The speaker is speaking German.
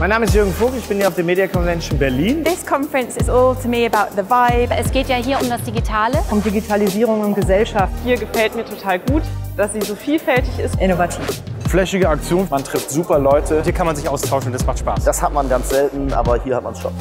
Mein Name ist Jürgen Vogel, ich bin hier auf der Media Convention Berlin. This conference is all to me about the vibe. Es geht ja hier um das Digitale. Um Digitalisierung und Gesellschaft. Hier gefällt mir total gut, dass sie so vielfältig ist. Innovativ. Flächige Aktion, man trifft super Leute. Hier kann man sich austauschen, das macht Spaß. Das hat man ganz selten, aber hier hat man es schon.